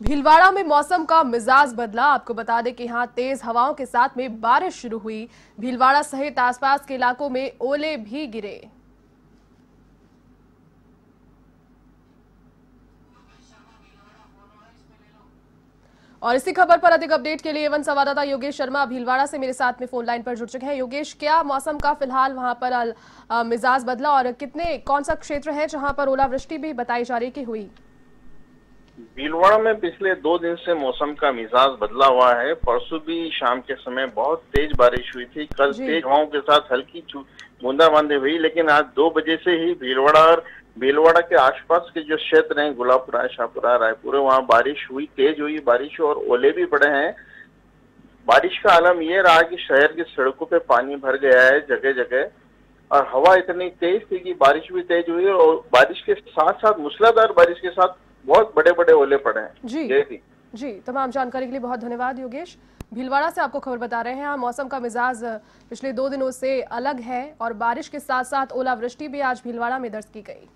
भीलवाड़ा में मौसम का मिजाज बदला। आपको बता दें कि यहाँ तेज हवाओं के साथ में बारिश शुरू हुई। भीलवाड़ा सहित आसपास के इलाकों में ओले भी गिरे। और इसी खबर पर अधिक अपडेट के लिए वन संवाददाता योगेश शर्मा भीलवाड़ा से मेरे साथ में फ़ोन लाइन पर जुड़ चुके हैं। योगेश, क्या मौसम का फ़िलहाल वहाँ पर मिजाज बदला और कितने, कौन सा क्षेत्र है जहाँ पर ओलावृष्टि भी बताई जा रही कि हुई? भीलवाड़ा में पिछले दो दिन से मौसम का मिजाज बदला हुआ है। परसों भी शाम के समय बहुत तेज बारिश हुई थी। कल तेज हवाओं के साथ हल्की बूंदाबांदी हुई लेकिन आज दो बजे से ही भीलवाड़ा और भीलवाड़ा के आसपास के जो क्षेत्र हैं गुलाबपुरा शाहपुरा रायपुर वहाँ बारिश हुई तेज हुई बारिश और ओले भी पड़े हैं। बारिश का आलम यह रहा कि शहर की सड़कों पर पानी भर गया है जगह जगह और हवा इतनी तेज थी कि बारिश भी तेज हुई और बारिश के साथ साथ मूसलाधार बारिश के साथ बहुत बड़े बड़े ओले पड़े हैं। जी। जय जी तमाम जानकारी के लिए बहुत धन्यवाद योगेश। भीलवाड़ा से आपको खबर बता रहे हैं यहाँ मौसम का मिजाज पिछले दो दिनों से अलग है और बारिश के साथ साथ ओलावृष्टि भी आज भीलवाड़ा में दर्ज की गई।